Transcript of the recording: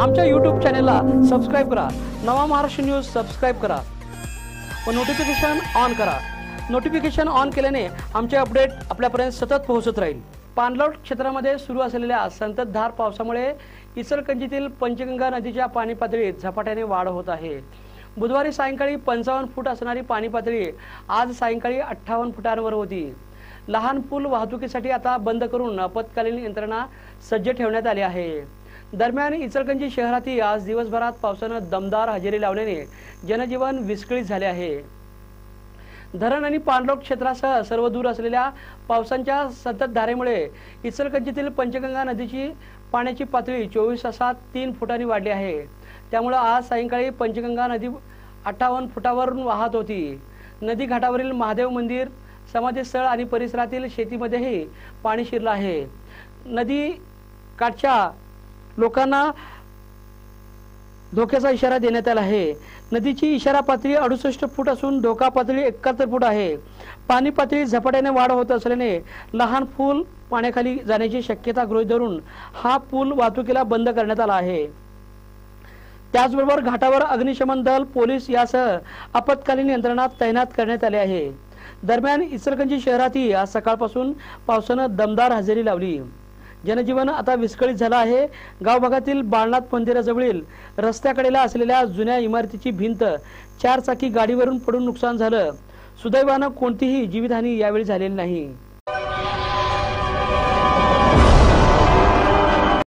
आमच्या यूट्यूब चॅनेलला सबस्क्राईब करा. नवा महाराष्ट्र न्यूज सबस्क्राईब करा. व नोटिफिकेशन ऑन करा. नोटिफिकेशन ऑन केल्याने आमचे अपडेट आपल्यापर्यंत सतत पोहोचत राहील. पाणलोट क्षेत्रामध्ये सुरू असलेल्या संततधार पावसामुळे इचलकंजीतील पंचगंगा नदीच्या पाणी पातळीत झपाट्याने वाढ होत आहे. बुधवारी सायंकाळी पंचावन्न फूट असणारी पाणी पातळी आज सायंकाळी अठ्ठावन्न फुटांवर होती. लहान पूल वाहतुकीसाठी आता बंद करून आपत्कालीन यंत्रणा सज्ज ठेवण्यात आली आहे. दरम्यान इचलकंजी शहरातही आज दिवसभरात पावसानं दमदार हजेरी लावल्याने जनजीवन विस्कळीत झाले आहे. धरण आणि पाणलोट क्षेत्रासह सर्व दूर असलेल्या पावसांच्या सतत धारेमुळे इचलकंजीतील पंचगंगा नदीची पाण्याची पातळी चोवीस तासात तीन फुटांनी वाढली आहे. त्यामुळे आज सायंकाळी पंचगंगा नदी अठ्ठावन्न फुटावरून वाहत होती. नदी घाटावरील महादेव मंदिर समाधीस्थळ आणि परिसरातील शेतीमध्येही पाणी शिरलं आहे. नदी काठच्या लोकांना धोक्याचा इशारा देण्यात आला आहे. नदीची इशारा पातळी अडुसष्ट फूट असून धोका पातळी एकाहत्तर फूट आहे. पाणी पातळी झपाट्याने वाढ होत असल्याने लहान पूल पाण्याखाली जाण्याची शक्यता गृहीत धरून हा पूल वाहतुकीला बंद करण्यात आला आहे. त्याचबरोबर घाटावर अग्निशमन दल पोलीस यासह आपत्कालीन यंत्रणा तैनात करण्यात आले आहे. दरम्यान इचलकंजी शहरातही आज सकाळपासून पावसानं दमदार हजेरी लावली. जनजीवन आता विस्कळीत झालं आहे. गाव भागातील बाळनाथ मंदिराजवळील रस्त्याकडेला असलेल्या जुन्या इमारतीची भिंत चार चाकी गाडीवरून पडून नुकसान झालं. सुदैवानं कोणतीही जीवितहानी यावेळी झालेली नाही.